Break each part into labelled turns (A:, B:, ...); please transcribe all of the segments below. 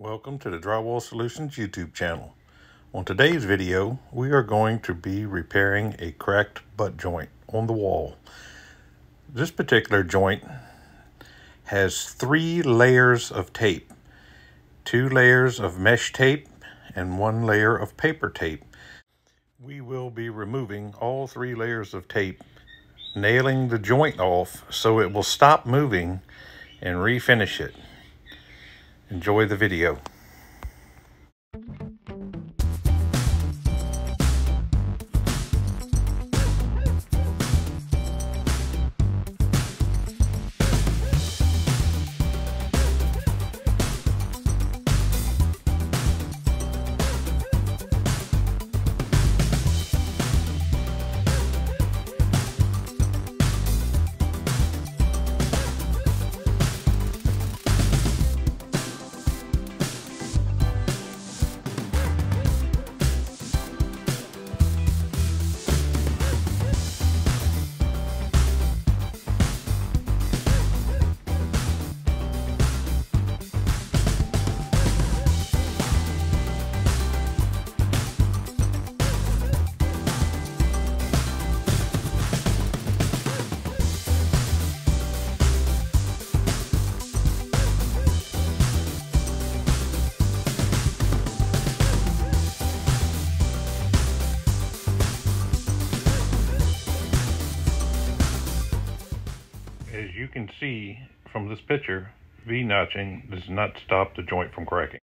A: Welcome to the Drywall Solutions YouTube channel. On today's video, we are going to be repairing a cracked butt joint on the wall. This particular joint has three layers of tape. Two layers of mesh tape and one layer of paper tape. We will be removing all three layers of tape, nailing the joint off so it will stop moving and refinish it. Enjoy the video. As you can see from this picture, V-notching does not stop the joint from cracking.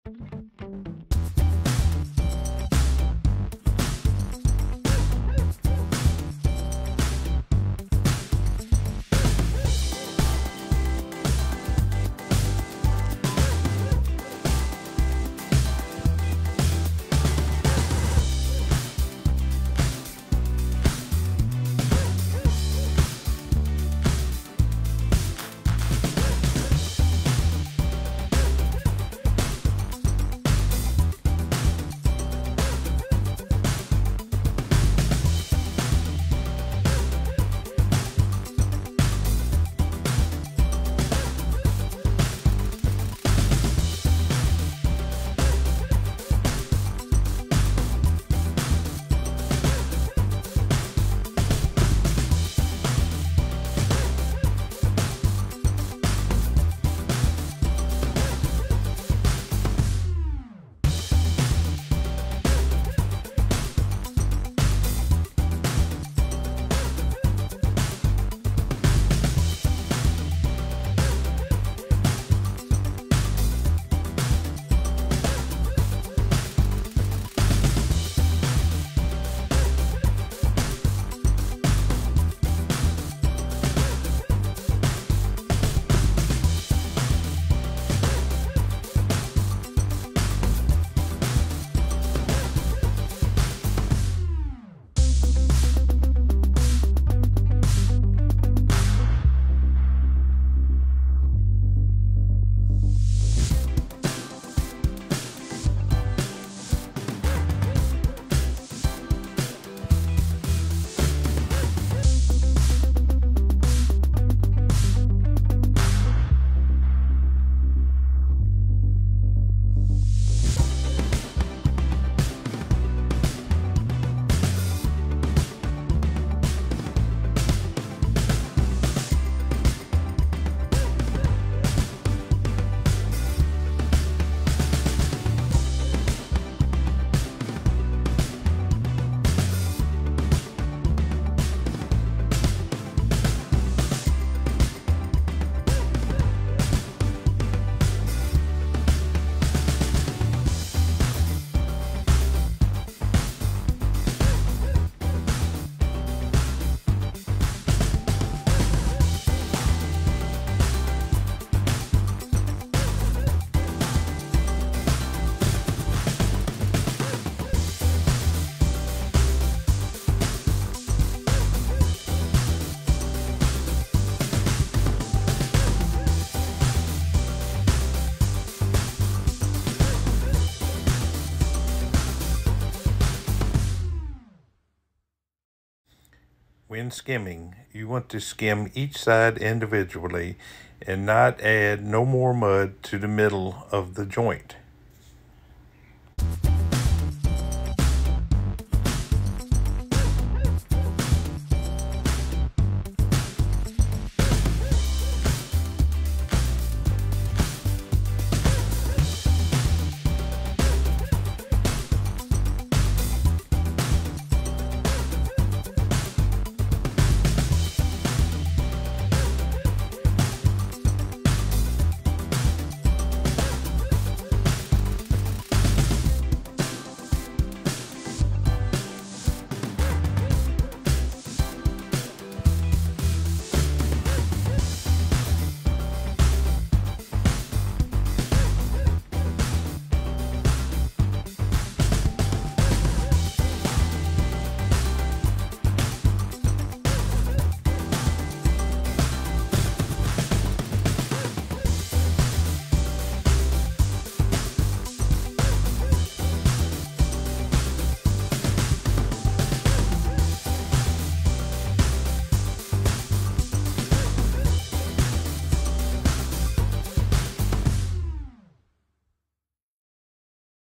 A: When skimming, you want to skim each side individually and not add no more mud to the middle of the joint.